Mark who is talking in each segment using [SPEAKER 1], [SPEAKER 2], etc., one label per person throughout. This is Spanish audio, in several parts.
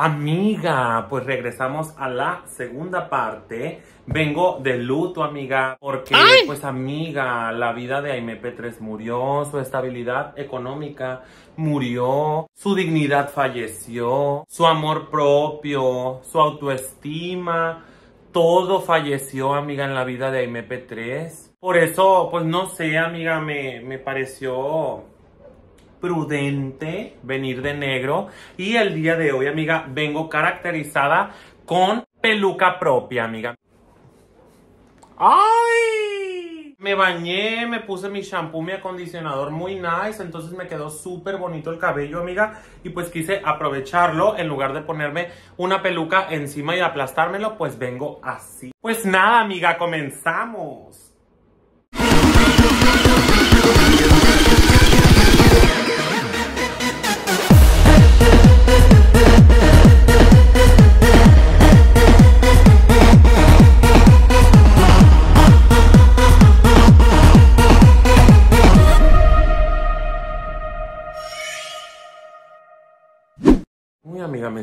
[SPEAKER 1] Amiga, pues regresamos a la segunda parte. Vengo de luto, amiga, porque pues amiga, la vida de Aime P3 murió, su estabilidad económica murió, su dignidad falleció, su amor propio, su autoestima, todo falleció, amiga, en la vida de Aime P3. Por eso, pues no sé, amiga, me, me pareció prudente venir de negro y el día de hoy, amiga, vengo caracterizada con peluca propia, amiga. ¡Ay! Me bañé, me puse mi shampoo, mi acondicionador muy nice, entonces me quedó súper bonito el cabello, amiga, y pues quise aprovecharlo en lugar de ponerme una peluca encima y aplastármelo, pues vengo así. Pues nada, amiga, comenzamos.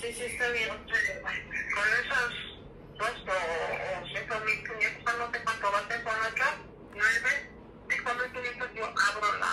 [SPEAKER 1] Sí, sí, está bien. Con esas dos o cinco mil quinientos, no sé cuánto va a ser, son ocho, nueve, cinco mil quinientos yo abro la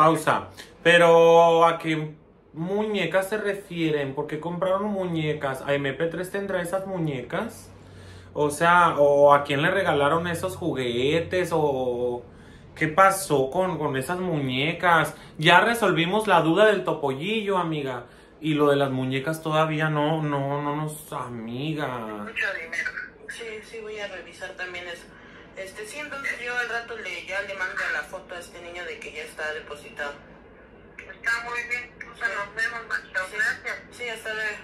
[SPEAKER 1] Pausa. Pero a qué muñecas se refieren? ¿Por qué compraron muñecas? ¿A MP3 tendrá esas muñecas? O sea, ¿o a quién le regalaron esos juguetes? ¿O qué pasó con, con esas muñecas? Ya resolvimos la duda del topollillo, amiga. Y lo de las muñecas todavía no, no, no nos, amiga.
[SPEAKER 2] Mucho dinero. Sí, sí, voy a revisar también eso. Este, sí, entonces yo al rato le, ya le mando la foto a este niño de que ya está depositado.
[SPEAKER 3] Está muy bien, pues nos vemos, macho.
[SPEAKER 2] Sí.
[SPEAKER 3] Gracias.
[SPEAKER 2] Sí, hasta luego.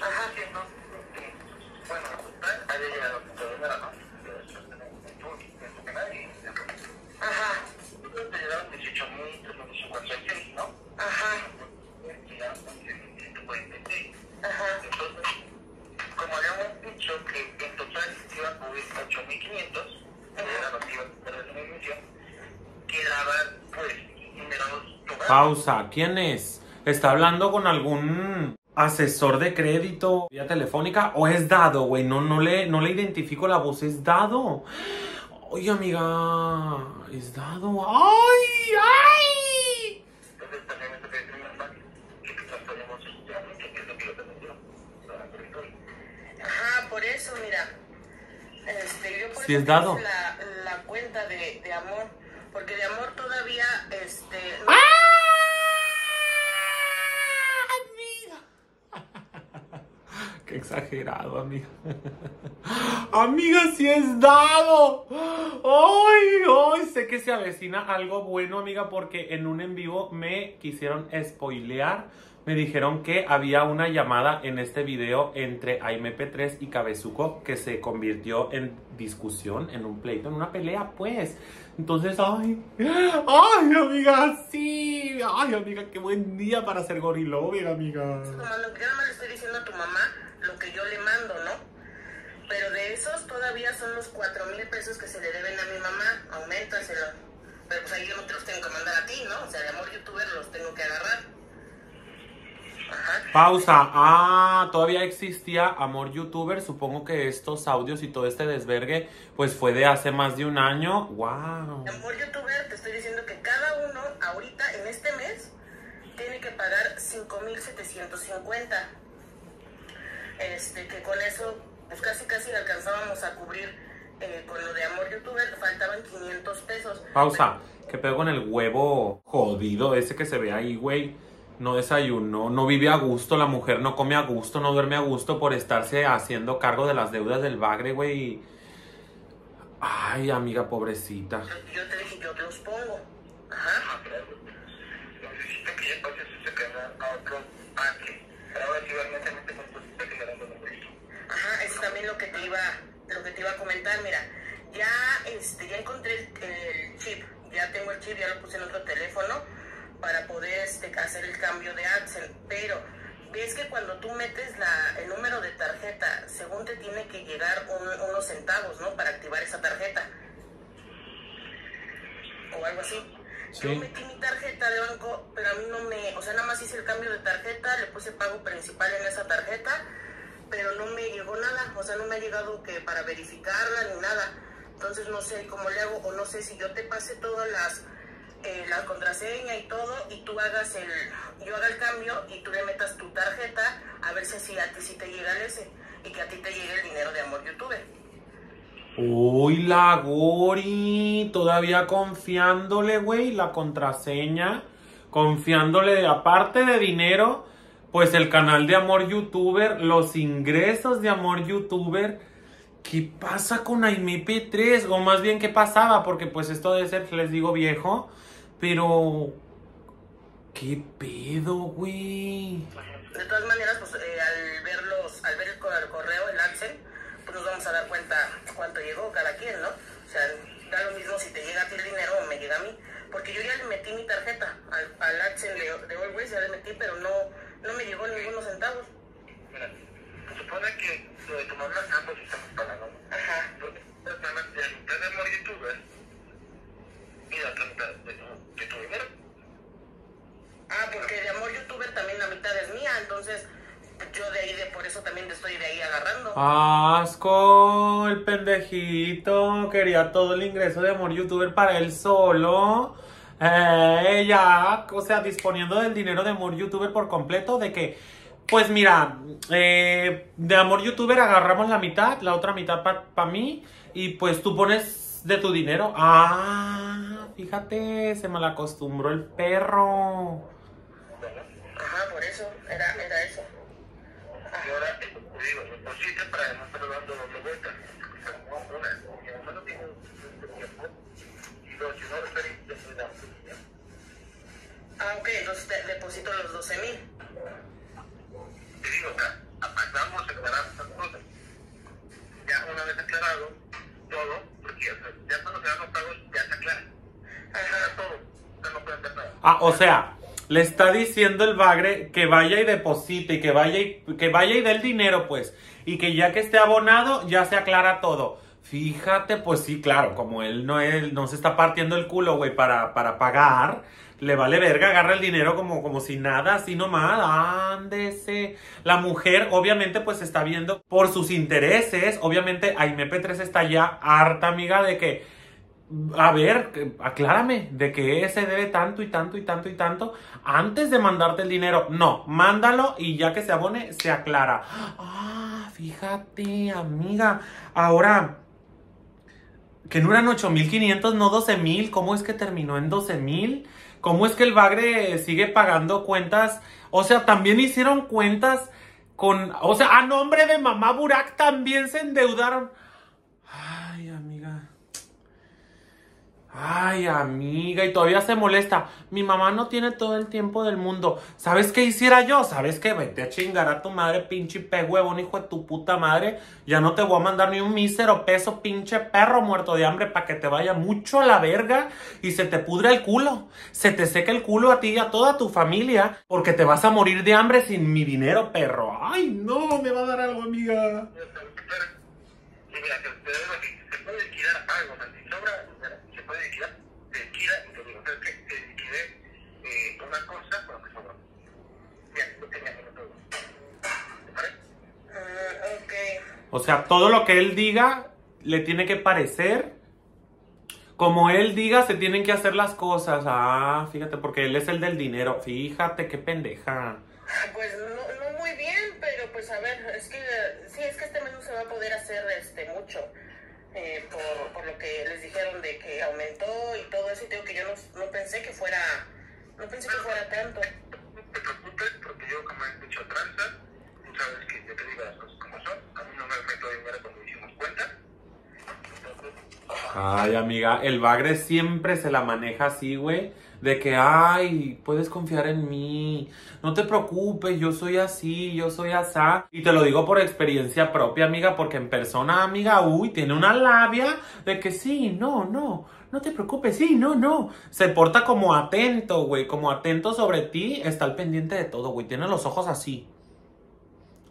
[SPEAKER 2] Ajá.
[SPEAKER 3] Bueno, había llegado a la ¿no?
[SPEAKER 2] Ajá.
[SPEAKER 3] Te llegaron 18.356, ¿no?
[SPEAKER 2] Ajá.
[SPEAKER 3] Llegaron 146.
[SPEAKER 2] Ajá.
[SPEAKER 3] Entonces, como habíamos dicho que en total iba a cubrir 8.500, era lo que iba a tener la emisión, quedaban, pues, numerados.
[SPEAKER 1] Pausa. ¿Quién es? ¿Está hablando con algún asesor de crédito vía telefónica o es dado, güey? No, no, le, no le identifico la voz. ¿Es dado? Oye, amiga. ¿Es dado? ¡Ay! ¡Ay!
[SPEAKER 3] Entonces, también me toca decir más fácil, que quizás podemos estudiar mucho, que es lo que yo te menciono, para la historia.
[SPEAKER 2] Ajá, por eso, mira.
[SPEAKER 1] Sí,
[SPEAKER 2] eso
[SPEAKER 1] es dado.
[SPEAKER 2] La, la cuenta de, de amor. Porque de amor todavía, este. no-
[SPEAKER 1] ¡Ah! Qué exagerado, amiga. amiga, si es dado. Ay, ay, sé que se avecina algo bueno, amiga, porque en un en vivo me quisieron spoilear me dijeron que había una llamada en este video entre Aime 3 y Cabezuco que se convirtió en discusión, en un pleito, en una pelea, pues. Entonces, ay, ay, amiga, sí, ay, amiga, qué buen día para ser gorilover, amiga.
[SPEAKER 2] Como lo que yo no le estoy diciendo a tu mamá, lo que yo le mando, ¿no? Pero de esos todavía son los 4 mil pesos que se le deben a mi mamá, aumentaselo. Pero pues ahí yo no te los tengo que mandar a ti, ¿no? O sea, de amor youtuber los tengo que agarrar.
[SPEAKER 1] Pausa. Ah, todavía existía Amor Youtuber. Supongo que estos audios y todo este desvergue, pues fue de hace más de un año. ¡Wow!
[SPEAKER 2] Amor youtuber, te estoy diciendo que cada uno ahorita en este mes tiene que pagar 5.750. Este, que con eso, pues casi casi alcanzábamos a cubrir eh, con lo de Amor youtuber, faltaban 500 pesos.
[SPEAKER 1] Pausa. ¿Qué pedo con el huevo jodido ese que se ve ahí, güey? No desayunó, no vive a gusto, la mujer no come a gusto, no duerme a gusto por estarse haciendo cargo de las deudas del bagre, güey. Ay, amiga pobrecita.
[SPEAKER 2] Yo te dije, yo te los pongo. Ajá.
[SPEAKER 3] Ah, claro. Necesito que ya pases ese canal a otro ángel. Ahora sí, realmente me tengo que que le dan los números.
[SPEAKER 2] Ajá, es también lo que te iba, lo que te iba a comentar, mira, ya este, ya encontré el, el chip, ya tengo el chip, ya lo puse en otro teléfono para poder este, hacer el cambio de Axel, pero ves que cuando tú metes la, el número de tarjeta, según te tiene que llegar un- unos centavos, ¿no? Para activar esa tarjeta. O algo así.
[SPEAKER 1] Sí.
[SPEAKER 2] Yo metí mi tarjeta de banco, pero a mí no me, o sea, nada más hice el cambio de tarjeta, le puse pago principal en esa tarjeta, pero no me llegó nada, o sea, no me ha llegado que para verificarla ni nada. Entonces no sé cómo le hago, o no sé si yo te pase todas las, eh, la contraseña y todo, y tú hagas el, yo haga el cambio y tú le metas tu tarjeta, a ver si a ti sí te llega el ese, y que a ti te llegue el dinero de Amor YouTube.
[SPEAKER 1] Uy, la Gori, todavía confiándole, güey, la contraseña, confiándole, aparte de dinero, pues el canal de Amor Youtuber, los ingresos de Amor Youtuber. ¿Qué pasa con Aime P3? O más bien, ¿qué pasaba? Porque pues esto debe ser, les digo, viejo, pero... ¿Qué pedo, güey?
[SPEAKER 2] De todas maneras, pues eh, al verlos, al ver el, co- el correo, el Axel, pues nos vamos a dar cuenta cuánto llegó cada quien, ¿no? O sea, da lo mismo si te llega a ti el dinero o me llega a mí. Porque yo ya le metí mi tarjeta al, al Axel de, de Always, ya le metí, pero no, no me llegó ningunos centavos.
[SPEAKER 3] Mira, se supone que lo de tu mamá ambos estamos pagando. ¿no?
[SPEAKER 2] Ajá.
[SPEAKER 3] De mitad de amor youtuber y la mitad de tu, de tu dinero.
[SPEAKER 2] Ah, porque de Amor Youtuber también la mitad es mía, entonces yo de ahí, de, por eso también te estoy de ahí agarrando.
[SPEAKER 1] Asco, el pendejito. Quería todo el ingreso de amor youtuber para él solo. Eh, ya, o sea, disponiendo del dinero de amor youtuber por completo. De que, pues mira, eh, de amor youtuber agarramos la mitad, la otra mitad para mí. Y pues tú pones de tu dinero. Ah, fíjate, se me acostumbró el perro.
[SPEAKER 2] Ajá, por eso, era, era eso.
[SPEAKER 3] Y ahora, te digo, deposite para no estar dando doble vuelta. No, Una, mi mamá no tiene un tiempo. Y dos, si no, da.
[SPEAKER 2] Ah, ok, entonces te deposito los 12 mil.
[SPEAKER 3] Te digo, o sea, apagamos, aclaramos las cosas. Ya una vez aclarado todo, porque ya cuando se dan los pagos, ya se aclara. Aclara todo. O sea, no puede hacer nada.
[SPEAKER 1] Ah, o sea, le está diciendo el bagre que vaya y deposite, y que vaya y, que vaya y dé el dinero, pues. Y que ya que esté abonado, ya se aclara todo. Fíjate, pues sí, claro, como él no, él no se está partiendo el culo, güey, para, para pagar, le vale verga, agarra el dinero como, como si nada, así nomás, ándese. La mujer, obviamente, pues está viendo por sus intereses, obviamente, Aime P3 está ya harta, amiga, de que a ver, que- aclárame, ¿de qué se debe tanto y tanto y tanto y tanto antes de mandarte el dinero? No, mándalo y ya que se abone, se aclara. Ah, fíjate, amiga. Ahora, que no eran 8500, no 12000. ¿Cómo es que terminó en 12000? ¿Cómo es que el Bagre sigue pagando cuentas? O sea, también hicieron cuentas con. O sea, a nombre de mamá Burak también se endeudaron. Ay, amiga. Ay, amiga, y todavía se molesta. Mi mamá no tiene todo el tiempo del mundo. ¿Sabes qué hiciera yo? ¿Sabes qué? Vete a chingar a tu madre, pinche pe huevón, hijo de tu puta madre. Ya no te voy a mandar ni un mísero peso, pinche perro muerto de hambre, para que te vaya mucho a la verga y se te pudre el culo. Se te seca el culo a ti y a toda tu familia, porque te vas a morir de hambre sin mi dinero, perro. Ay, no, me va a dar algo, amiga.
[SPEAKER 3] Mira, te digo que se puede algo, si sobra, puede liquidar, se liquida y te digo, ¿sabes qué? Te liquidé eh, una cosa con lo que sobró. Ya, no tenía todo. ¿Te parece? Uh, okay.
[SPEAKER 1] O sea, todo lo que él diga le tiene que parecer como él diga, se tienen que hacer las cosas. Ah, fíjate, porque él es el del dinero. Fíjate, qué pendeja.
[SPEAKER 2] Ah, pues no, no muy bien, pero pues a ver, es que sí, es que este menú se va a poder hacer este mucho. Eh, por, por lo que les dijeron de que aumentó y todo eso, y tengo que yo no, no pensé que fuera, no pensé que fuera tanto.
[SPEAKER 3] No te preocupes, porque yo como he hecho tranza, tú sabes que yo te digo las cosas como son. A mí no me meto dinero cuando hicimos cuenta. Entonces,
[SPEAKER 1] Ay, amiga, el bagre siempre se la maneja así, güey. De que, ay, puedes confiar en mí. No te preocupes, yo soy así, yo soy asá. Y te lo digo por experiencia propia, amiga, porque en persona, amiga, uy, tiene una labia de que sí, no, no, no te preocupes, sí, no, no. Se porta como atento, güey, como atento sobre ti, está al pendiente de todo, güey. Tiene los ojos así.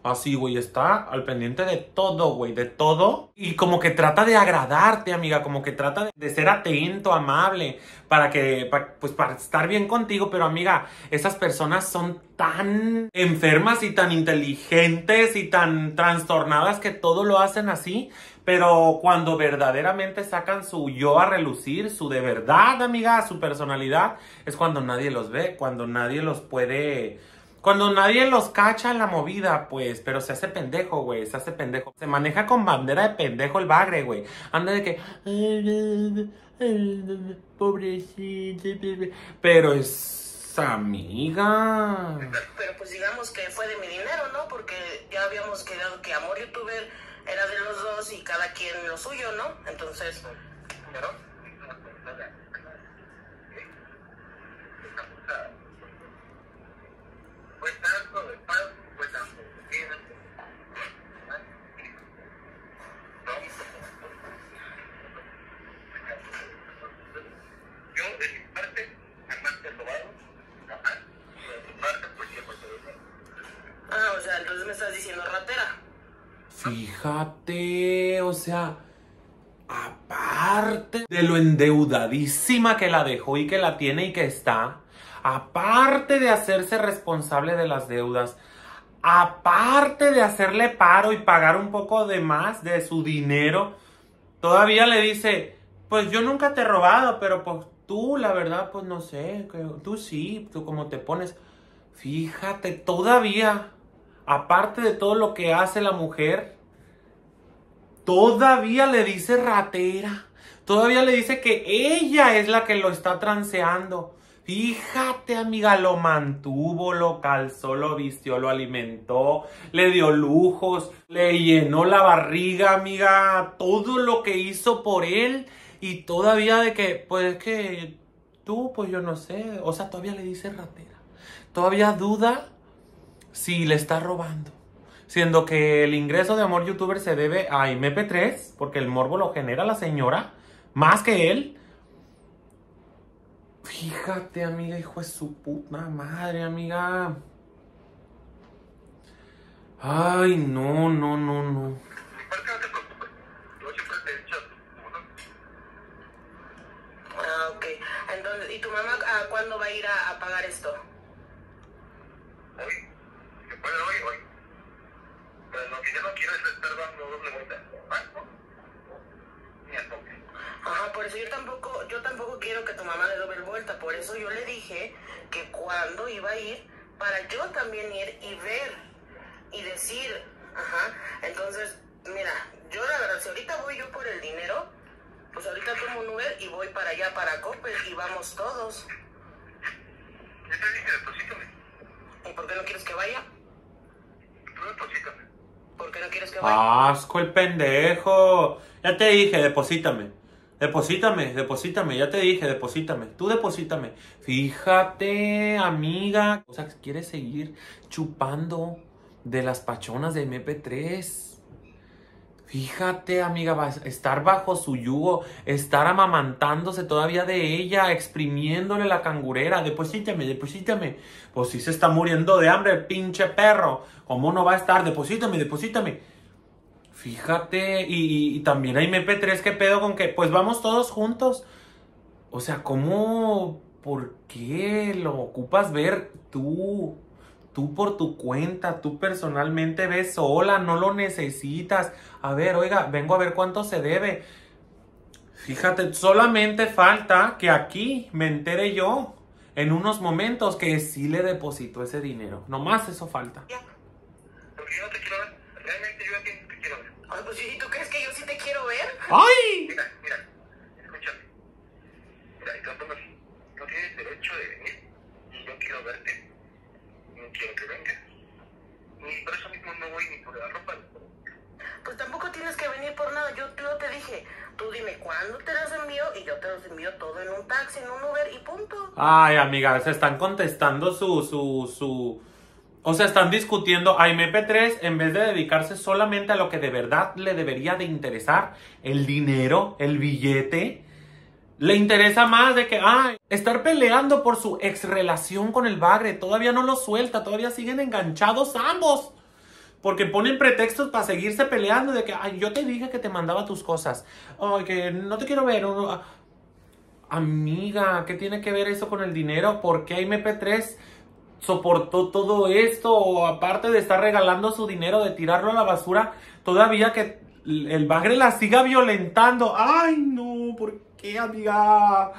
[SPEAKER 1] Así, güey, está al pendiente de todo, güey, de todo. Y como que trata de agradarte, amiga, como que trata de, ser atento, amable, para que, pues para estar bien contigo. Pero, amiga, esas personas son tan enfermas y tan inteligentes y tan trastornadas que todo lo hacen así. Pero cuando verdaderamente sacan su yo a relucir, su de verdad, amiga, su personalidad, es cuando nadie los ve, cuando nadie los puede cuando nadie los cacha en la movida, pues, pero se hace pendejo, güey, se hace pendejo. Se maneja con bandera de pendejo el bagre, güey. Anda de que... Pobrecito. Pero es amiga.
[SPEAKER 2] Pero pues digamos que fue de mi dinero, ¿no? Porque ya habíamos quedado que Amor Youtuber era de los dos y cada quien lo suyo, ¿no? Entonces,
[SPEAKER 3] pero, una cosa, ¿sí? Esta cosa, fue tanto de pago, fue tanto Yo, de mi parte, jamás te he robado, jamás. De mi parte, pues siempre te he
[SPEAKER 2] ah, o sea, entonces me estás diciendo ratera.
[SPEAKER 1] Fíjate, o sea, aparte de lo endeudadísima que la dejó y que la tiene y que está, aparte de hacerse responsable de las deudas, aparte de hacerle paro y pagar un poco de más de su dinero, todavía le dice, pues yo nunca te he robado, pero pues tú, la verdad, pues no sé, tú sí, tú como te pones, fíjate, todavía, aparte de todo lo que hace la mujer, todavía le dice ratera, todavía le dice que ella es la que lo está transeando. Fíjate, amiga, lo mantuvo, lo calzó, lo vistió, lo alimentó, le dio lujos, le llenó la barriga, amiga, todo lo que hizo por él y todavía de que, pues que tú, pues yo no sé, o sea, todavía le dice ratera, todavía duda si le está robando. Siendo que el ingreso de Amor Youtuber se debe a MP3, porque el morbo lo genera la señora, más que él. Fíjate, amiga, hijo de su puta madre, amiga. Ay, no, no, no, no.
[SPEAKER 3] De mi parte, no te preocupes. Yo siempre te he dicho, como no,
[SPEAKER 2] Ah, ok. Entonces, ¿y tu mamá ah, cuándo va a ir a, a pagar esto?
[SPEAKER 3] hoy, se puede hoy, hoy. Pero lo que yo no quiero es estar dando doble vuelta. ¿Banco? Ni a toque.
[SPEAKER 2] Ajá, por eso yo tampoco, yo tampoco quiero que tu mamá le doble vuelta. Por eso yo le dije que cuando iba a ir, para yo también ir y ver y decir, ajá. Entonces, mira, yo la verdad, si ahorita voy yo por el dinero, pues ahorita tomo un Uber y voy para allá, para Coppel, y vamos todos.
[SPEAKER 3] Yo te dije, deposítame.
[SPEAKER 2] ¿Y por qué no quieres que vaya?
[SPEAKER 3] Tú deposítame.
[SPEAKER 2] ¿Por qué no quieres que vaya?
[SPEAKER 1] Asco el pendejo. Ya te dije, deposítame. Deposítame, deposítame, ya te dije, deposítame. Tú deposítame. Fíjate, amiga. O sea, quieres seguir chupando de las pachonas de MP3. Fíjate, amiga, va a estar bajo su yugo, estar amamantándose todavía de ella, exprimiéndole la cangurera. Deposítame, deposítame. Pues si se está muriendo de hambre el pinche perro. ¿Cómo no va a estar? Deposítame, deposítame. Fíjate, y, también hay MP3 que pedo con que, pues vamos todos juntos. O sea, ¿cómo? ¿Por qué lo ocupas ver tú? Tú por tu cuenta, tú personalmente ves sola, no lo necesitas. A ver, oiga, vengo a ver cuánto se debe. Fíjate, solamente falta que aquí me entere yo en unos momentos que sí le deposito ese dinero. Nomás eso falta.
[SPEAKER 3] Realmente yo a ti te quiero ver.
[SPEAKER 2] Ay, pues ¿y tú crees que yo sí te quiero ver?
[SPEAKER 1] ¡Ay!
[SPEAKER 3] Mira, mira, escúchame. Mira, así. No tienes derecho de venir. Y yo quiero verte. No quiero que vengas. Ni por eso mismo no voy ni por la ropa.
[SPEAKER 2] Pues tampoco tienes que venir por nada. Yo, yo te dije, tú dime cuándo te las envío y yo te los envío todo en un taxi, en un Uber y punto.
[SPEAKER 1] Ay, amiga, se están contestando su, su, su... O sea, están discutiendo a MP3 en vez de dedicarse solamente a lo que de verdad le debería de interesar, el dinero, el billete. Le interesa más de que, ay, estar peleando por su ex relación con el bagre. Todavía no lo suelta, todavía siguen enganchados ambos. Porque ponen pretextos para seguirse peleando de que, ay, yo te dije que te mandaba tus cosas. Ay, que no te quiero ver. o- Amiga, ¿qué tiene que ver eso con el dinero? ¿Por qué MP3 soportó todo esto? Aparte de estar regalando su dinero, de tirarlo a la basura, todavía que el bagre la siga violentando. Ay, no, ¿por qué, amiga?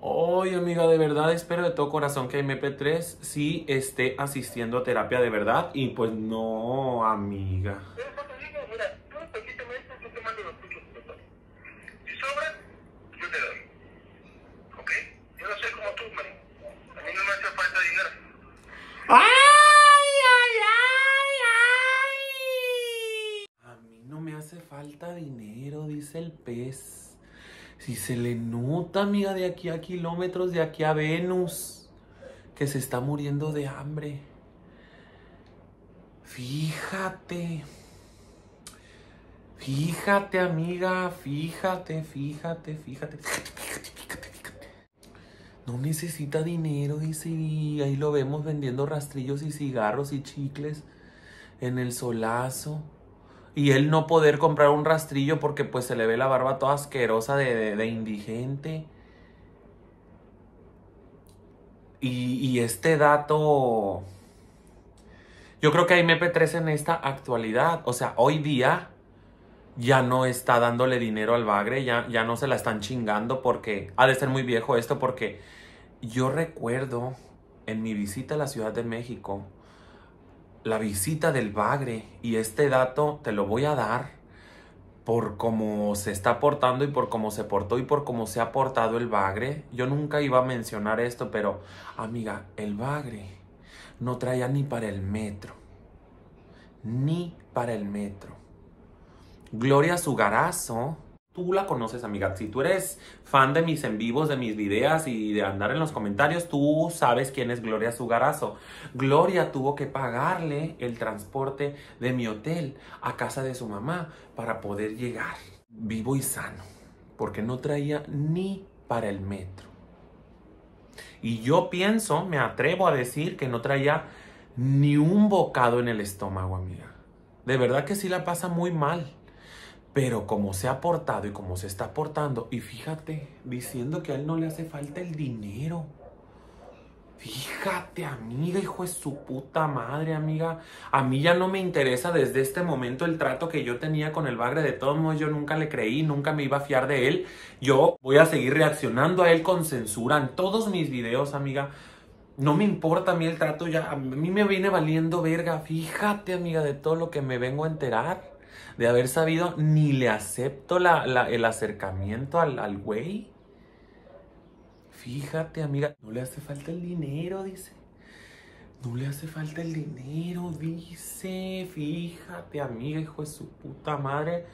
[SPEAKER 1] Ay, amiga, de verdad espero de todo corazón que MP3 sí esté asistiendo a terapia de verdad. Y pues no, amiga.
[SPEAKER 3] Yo no te digo, mira, tú precisamente yo te mando los tuyos. Si sobra, yo te doy. ¿Ok? Yo no soy como tú, Mari. A mí no me hace falta dinero.
[SPEAKER 1] ¡Ay, ay, ay, ay! A mí no me hace falta dinero, dice el pez. Si se le nota, amiga, de aquí a kilómetros, de aquí a Venus, que se está muriendo de hambre. Fíjate. Fíjate, amiga, fíjate, fíjate, fíjate, fíjate, fíjate, fíjate, fíjate. No necesita dinero, dice, y ahí lo vemos vendiendo rastrillos y cigarros y chicles en el solazo. Y él no poder comprar un rastrillo porque pues se le ve la barba toda asquerosa de, de- indigente. Y, y este dato, yo creo que hay MP3 en esta actualidad, o sea, hoy día ya no está dándole dinero al bagre, ya, ya no se la están chingando porque ha de ser muy viejo esto porque yo recuerdo en mi visita a la Ciudad de México, la visita del bagre y este dato te lo voy a dar por cómo se está portando y por cómo se portó y por cómo se ha portado el bagre. Yo nunca iba a mencionar esto, pero amiga, el bagre no traía ni para el metro. Ni para el metro. Gloria Sugarazo. Tú la conoces, amiga. Si tú eres fan de mis en vivos, de mis videos y de andar en los comentarios, tú sabes quién es Gloria Sugarazo. Gloria tuvo que pagarle el transporte de mi hotel a casa de su mamá para poder llegar vivo y sano, porque no traía ni para el metro. Y yo pienso, me atrevo a decir que no traía ni un bocado en el estómago, amiga. De verdad que sí la pasa muy mal. Pero como se ha portado y como se está portando, y fíjate, diciendo que a él no le hace falta el dinero. Fíjate, amiga, hijo de su puta madre, amiga. A mí ya no me interesa desde este momento el trato que yo tenía con el bagre. De todos modos, yo nunca le creí, nunca me iba a fiar de él. Yo voy a seguir reaccionando a él con censura en todos mis videos, amiga. No me importa a mí el trato ya. A mí me viene valiendo verga. Fíjate, amiga, de todo lo que me vengo a enterar. De haber sabido, ni le acepto la- la- el acercamiento al, al güey. Fíjate, amiga, no le hace falta el dinero, dice. No le hace falta el dinero, dice. Fíjate, amiga, hijo de su puta madre.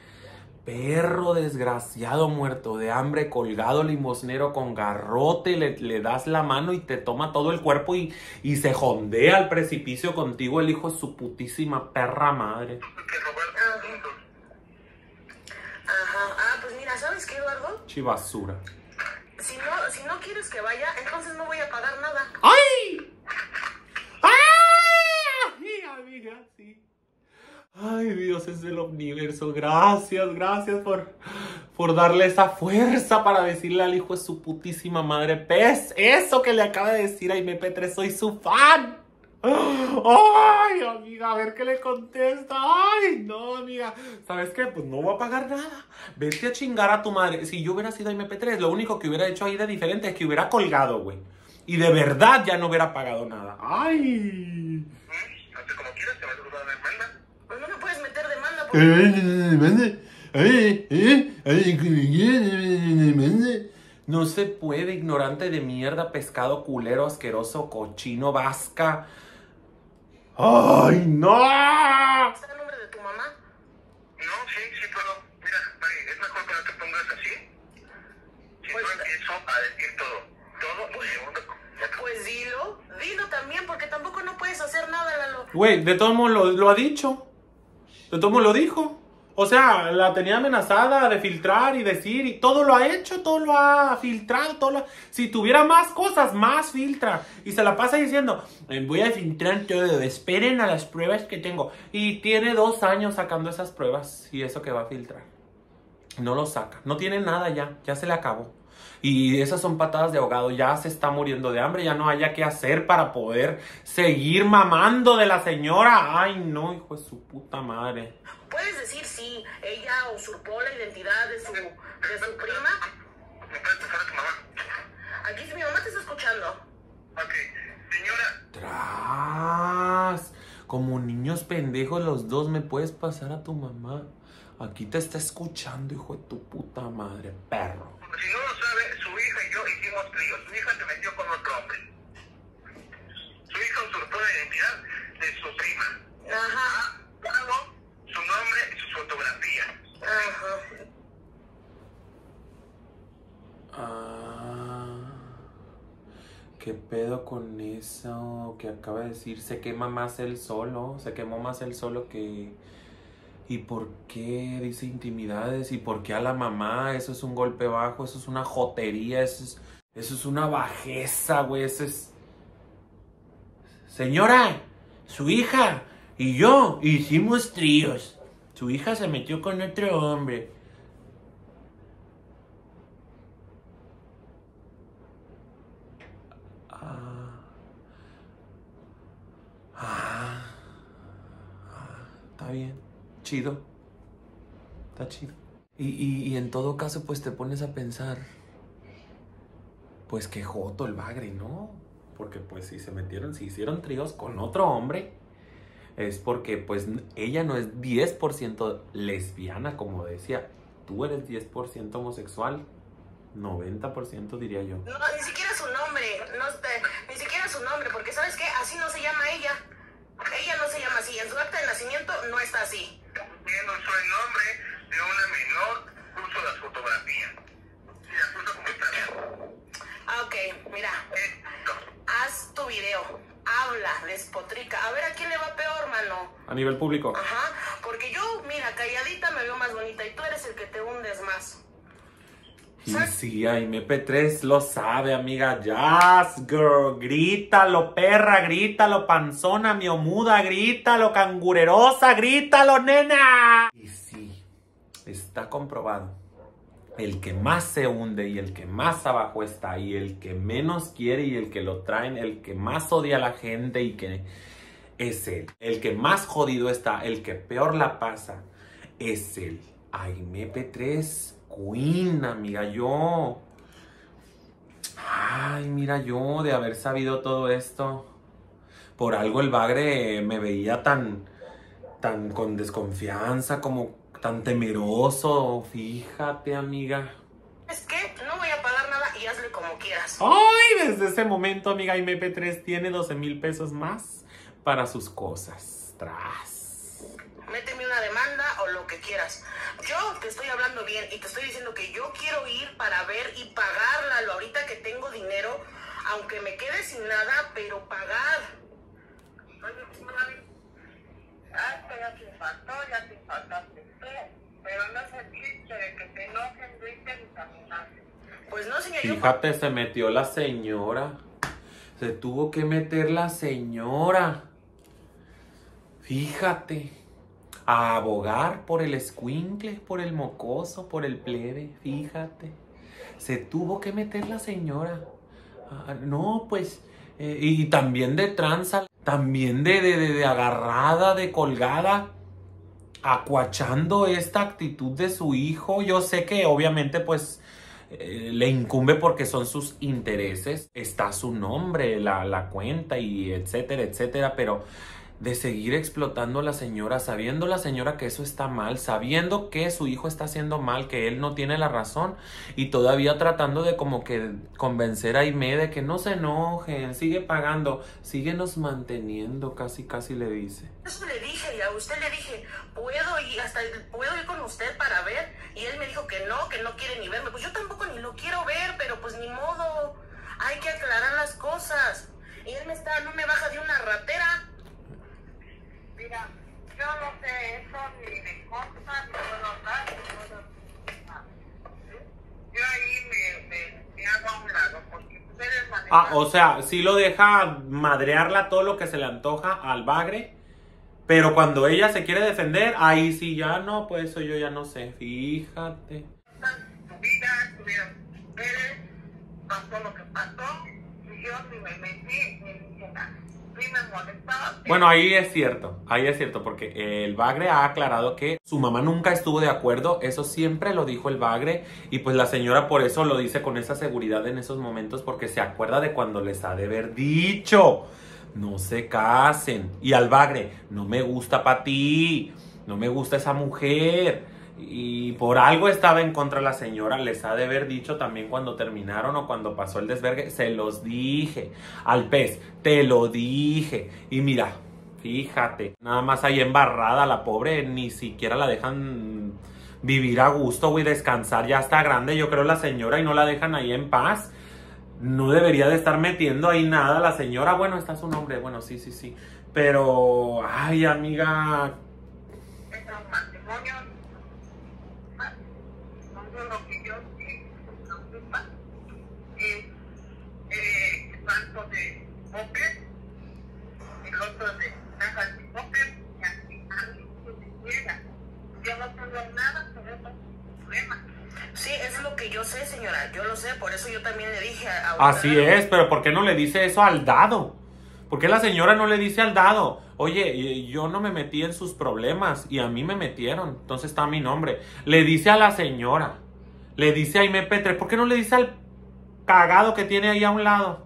[SPEAKER 1] Perro desgraciado, muerto de hambre, colgado limosnero con garrote, le, le das la mano y te toma todo el cuerpo y, y se jondea al precipicio contigo el hijo de su putísima perra madre
[SPEAKER 2] Ajá.
[SPEAKER 3] juntos.
[SPEAKER 2] Ajá. Ah, pues mira, ¿sabes qué, Eduardo?
[SPEAKER 1] Chivasura.
[SPEAKER 2] Si no, si no quieres que vaya, entonces no voy a pagar nada.
[SPEAKER 1] ¡Ay! ¡Ay! Amiga, sí. Ay, Dios es del universo. Gracias, gracias por, por darle esa fuerza para decirle al hijo de su putísima madre. Pez, eso que le acaba de decir a MP3, soy su fan. Ay, amiga, a ver qué le contesta. Ay, no, amiga. ¿Sabes qué? Pues no voy a pagar nada. Vete a chingar a tu madre. Si yo hubiera sido MP3, lo único que hubiera hecho ahí de diferente es que hubiera colgado, güey. Y de verdad ya no hubiera pagado nada. Ay.
[SPEAKER 3] Hazte como quieras, te vas a una demanda.
[SPEAKER 2] Pues no me puedes meter demanda porque...
[SPEAKER 1] No se puede, ignorante de mierda, pescado culero, asqueroso, cochino, vasca. ¡Ay, no!
[SPEAKER 2] ¿Está el nombre de tu mamá?
[SPEAKER 3] No, sí, sí puedo. Mira, Mari, es mejor que no te pongas así. Si
[SPEAKER 2] Pues-
[SPEAKER 3] no empiezo a decir todo, todo, segundo,
[SPEAKER 2] Pues dilo, dilo también, porque tampoco no puedes hacer nada, Lalo.
[SPEAKER 1] Güey, de todos modos lo, lo ha dicho. De todos modos lo dijo. O sea, la tenía amenazada de filtrar y decir, y todo lo ha hecho, todo lo ha filtrado, todo. Si tuviera más cosas, más filtra. Y se la pasa diciendo, "Eh, voy a filtrar todo, esperen a las pruebas que tengo. Y tiene dos años sacando esas pruebas y eso que va a filtrar. No lo saca, no tiene nada ya, ya se le acabó. Y esas son patadas de ahogado, ya se está muriendo de hambre, ya no haya qué hacer para poder seguir mamando de la señora. Ay, no, hijo de su puta madre.
[SPEAKER 2] Puedes decir sí, ella usurpó la identidad de su, de su prima.
[SPEAKER 3] ¿me puedes pasar a tu mamá?
[SPEAKER 2] Aquí mi mamá te está escuchando.
[SPEAKER 3] Ok, señora,
[SPEAKER 1] Tras. Como niños pendejos los dos, ¿me puedes pasar a tu mamá? Aquí te está escuchando, hijo de tu puta madre, perro.
[SPEAKER 3] si no su hija y yo hicimos trío. Su hija se metió con otro hombre. Su hija usurpó la identidad de su prima.
[SPEAKER 2] Ajá,
[SPEAKER 3] Dado su nombre y sus fotografías.
[SPEAKER 2] ajá.
[SPEAKER 1] Ah, ¿Qué pedo con eso que acaba de decir? Se quema más él solo, se quemó más él solo que... ¿Y por qué dice intimidades? ¿Y por qué a la mamá? Eso es un golpe bajo, eso es una jotería, eso es, eso es una bajeza, güey, eso es... Señora, su hija y yo hicimos tríos. Su hija se metió con otro hombre. Ah. Ah. Ah, Está bien. Chido. Está chido. Y, y- en todo caso, pues te pones a pensar. Pues que joto el bagre, ¿no? Porque pues si se metieron, si hicieron tríos con otro hombre, es porque pues ella no es 10% lesbiana, como decía. Tú eres 10% homosexual. 90% diría yo.
[SPEAKER 2] No, ni siquiera su nombre, no, te- ni siquiera su nombre, porque ¿sabes qué? Así no se llama ella. Ella no se llama así, en su acta de nacimiento no está así.
[SPEAKER 3] También usó el nombre de una menor, puso las fotografías. Y las puso como está.
[SPEAKER 2] Ah, ok, mira,
[SPEAKER 3] Esto.
[SPEAKER 2] haz tu video, habla, despotrica, a ver a quién le va peor, mano.
[SPEAKER 1] A nivel público.
[SPEAKER 2] Ajá, porque yo, mira, calladita me veo más bonita y tú eres el que te hundes más.
[SPEAKER 1] Y sí, a MP3 lo sabe, amiga. Jazz, girl. Grítalo, perra. Grítalo, panzona, miomuda. Grítalo, cangurerosa. Grítalo, nena. Y sí, está comprobado. El que más se hunde y el que más abajo está y el que menos quiere y el que lo traen, el que más odia a la gente y que es él. El que más jodido está, el que peor la pasa, es él. Ay, MP3 Queen, amiga, yo. Ay, mira, yo de haber sabido todo esto. Por algo el bagre me veía tan, tan con desconfianza, como tan temeroso. Fíjate, amiga.
[SPEAKER 2] Es que no voy a pagar nada y hazle como quieras.
[SPEAKER 1] Ay, desde ese momento, amiga, MP3 tiene 12 mil pesos más para sus cosas. Tras.
[SPEAKER 2] Méteme una demanda o lo que quieras. Yo te estoy hablando bien y te estoy diciendo que yo quiero ir para ver y pagarla. Lo ahorita que tengo dinero, aunque me quede sin nada, pero pagar.
[SPEAKER 3] Ah, esto ya te faltó, ya te faltaste tú. Pero no chiste de que te enojen, griten y caminar.
[SPEAKER 2] Pues no, señor. yo-
[SPEAKER 1] Fíjate, se metió la señora. Se tuvo que meter la señora. Fíjate. A abogar por el escuincle, por el mocoso, por el plebe. Fíjate. Se tuvo que meter la señora. Ah, no, pues. eh, y también de tranza. también de, de, de, de agarrada, de colgada, acuachando esta actitud de su hijo. Yo sé que obviamente pues eh, le incumbe porque son sus intereses, está su nombre, la, la cuenta y etcétera, etcétera, pero de seguir explotando a la señora, sabiendo la señora que eso está mal, sabiendo que su hijo está haciendo mal, que él no tiene la razón y todavía tratando de como que convencer a Aime de que no se enojen, sigue pagando, síguenos manteniendo, casi casi le dice.
[SPEAKER 2] Eso le dije, y a usted le dije, puedo ir, hasta puedo ir con usted para ver, y él me dijo que no, que no quiere ni verme, pues yo tampoco ni lo quiero ver, pero pues ni modo, hay que aclarar las cosas. Y él me está, no me baja de una ratera.
[SPEAKER 3] Mira, yo no sé eso, ni me consta, ni puedo hablar, ni puedo... Yo ahí me, me, me hago a un lado, porque ustedes manejan...
[SPEAKER 1] Ah, o sea, sí lo deja madrearla todo lo que se le antoja al bagre, pero cuando ella se quiere defender, ahí sí ya no, pues eso yo ya no sé, fíjate.
[SPEAKER 3] Tu vida, pasó lo que pasó, y yo ni me metí, ni dije nada.
[SPEAKER 1] Bueno, ahí es cierto, ahí es cierto, porque el Bagre ha aclarado que su mamá nunca estuvo de acuerdo, eso siempre lo dijo el Bagre, y pues la señora por eso lo dice con esa seguridad en esos momentos, porque se acuerda de cuando les ha de haber dicho, no se casen, y al Bagre, no me gusta para ti, no me gusta esa mujer, y por algo estaba en contra la señora, les ha de haber dicho también cuando terminaron o cuando pasó el desvergue, se los dije, al pez, te lo dije, y mira, fíjate, nada más ahí embarrada la pobre, ni siquiera la dejan vivir a gusto, güey, descansar, ya está grande, yo creo la señora, y no la dejan ahí en paz. No debería de estar metiendo ahí nada la señora. Bueno, está su nombre. Bueno, sí, sí, sí. Pero, ay, amiga,
[SPEAKER 3] Estos matrimonios, ah, no lo que yo sí me preocupa es eh, el banco de póker, el otro de cajas de póker, y así a mí se me llega. Yo no tengo nada con esos problemas.
[SPEAKER 2] Sí, es lo que yo sé, señora, yo lo sé, por eso yo también le dije a a
[SPEAKER 1] Así es, pero ¿por qué no le dice eso al dado? ¿Por qué la señora no le dice al dado? Oye, yo no me metí en sus problemas y a mí me metieron, entonces está mi nombre. Le dice a la señora, le dice a Aime Petre, ¿por qué no le dice al cagado que tiene ahí a un lado?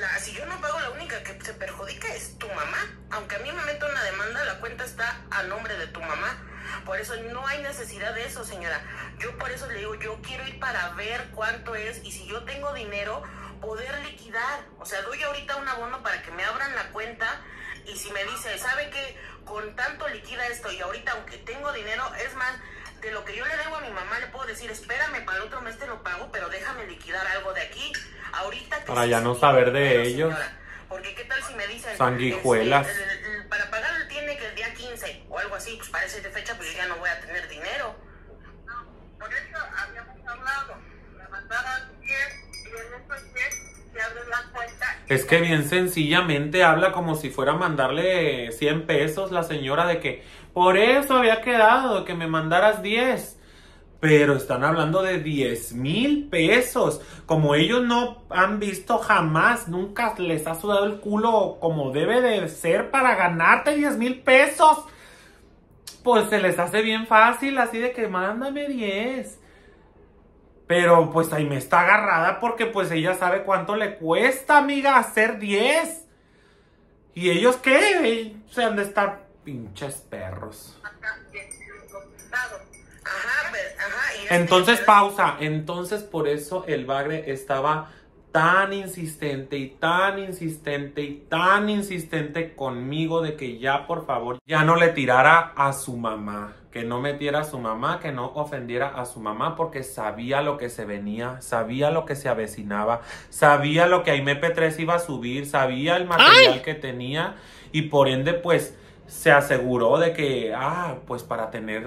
[SPEAKER 2] La- si yo no pago, la única que se perjudica es tu mamá. Aunque a mí me meto una demanda, la cuenta está a nombre de tu mamá. Por eso no hay necesidad de eso, señora. Yo por eso le digo, yo quiero ir para ver cuánto es y si yo tengo dinero, poder liquidar. O sea, doy ahorita un abono para que me abran la cuenta y si me dice, ¿sabe qué? Con tanto liquida esto y ahorita aunque tengo dinero, es más, de lo que yo le debo a mi mamá, le puedo decir, espérame, para el otro mes te lo pago, pero déjame liquidar algo de aquí. Ahorita que
[SPEAKER 1] Para ya no saber de ellos.
[SPEAKER 2] señora. Porque qué tal si me dicen...
[SPEAKER 1] Sanguijuelas.
[SPEAKER 2] este, el- el- para pagar tiene que el día 15 o algo así, pues para esa fecha pues yo ya no voy a tener
[SPEAKER 1] Es que bien sencillamente habla como si fuera a mandarle 100 pesos la señora de que por eso había quedado, que me mandaras 10. Pero están hablando de 10 mil pesos. Como ellos no han visto jamás, nunca les ha sudado el culo como debe de ser para ganarte 10 mil pesos. Pues se les hace bien fácil, así de que mándame 10. Pero pues ahí me está agarrada porque pues ella sabe cuánto le cuesta, amiga, hacer 10. ¿Y ellos qué? Se han de estar pinches perros.
[SPEAKER 2] Pues,
[SPEAKER 1] Entonces, pausa. Entonces, por eso el bagre estaba tan insistente y tan insistente y tan insistente conmigo de que ya, por favor, ya no le tirara a su mamá. Que no metiera a su mamá, que no ofendiera a su mamá, porque sabía lo que se venía, sabía lo que se avecinaba, sabía lo que Aime P3 iba a subir, sabía el material que tenía y por ende, pues, se aseguró de que, ah, pues para tener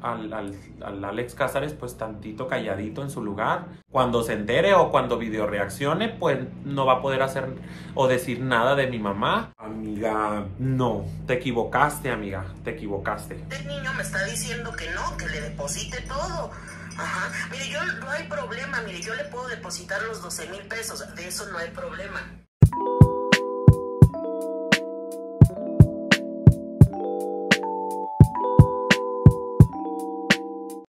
[SPEAKER 1] al, al- al Alex Cázares pues tantito calladito en su lugar. Cuando se entere o cuando video reaccione, pues no va a poder hacer o decir nada de mi mamá. Amiga, no, te equivocaste, amiga, te equivocaste.
[SPEAKER 2] Este niño me está diciendo que no, que le deposite todo. Ajá. Mire, yo no hay problema, mire, yo le puedo depositar los 12 mil pesos, de eso no hay problema.